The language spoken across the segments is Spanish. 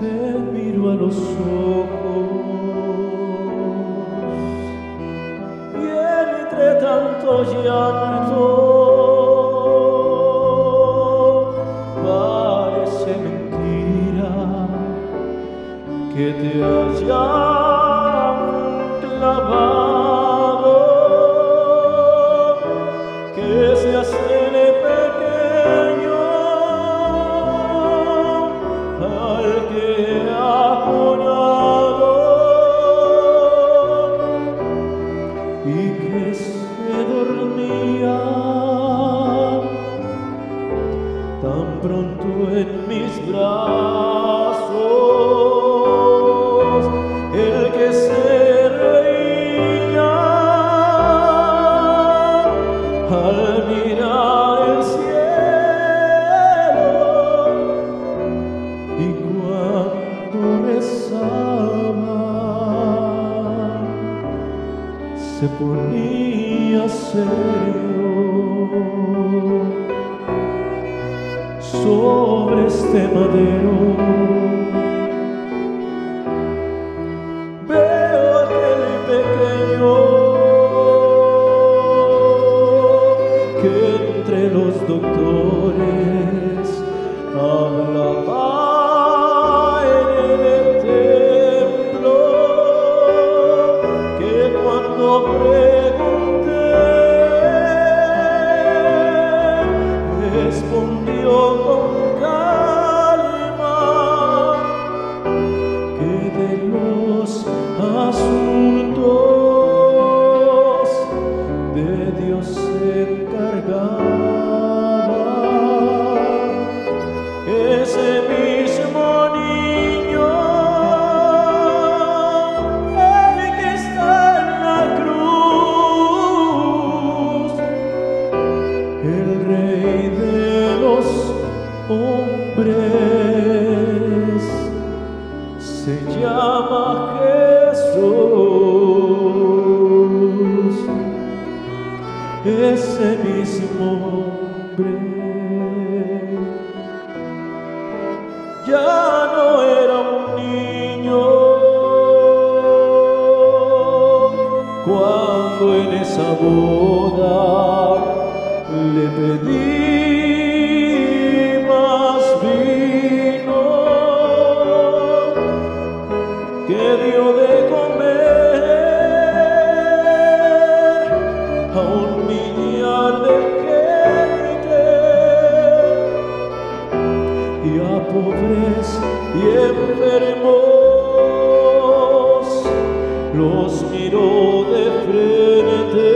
los ojos. Y entre tanto llanto parece mentira que te hayan clavado se ponía serio sobre este madero. Veo aquel pequeño que entre los doctores cuando mismo hombre. Ya no era un niño. Cuando en esa boda le pedí los miró de frente.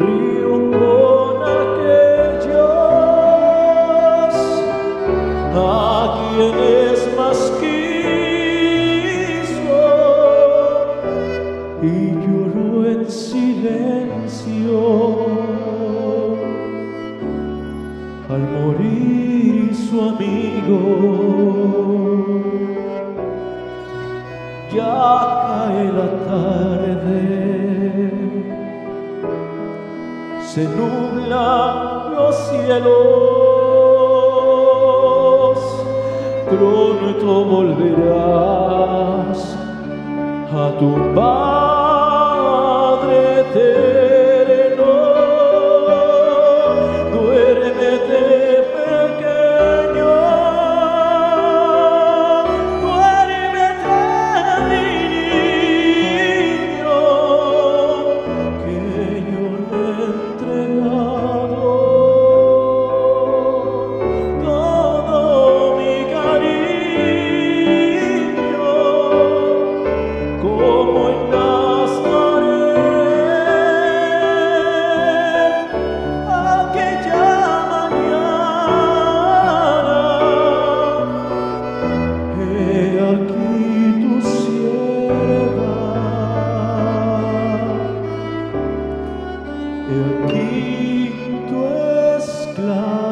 Río con aquellos a quienes más quiso y lloró en silencio al morir su amigo. Ya cae la tarde, se nublan los cielos, pronto volverás a tu Padre. He aquí tu esclavo.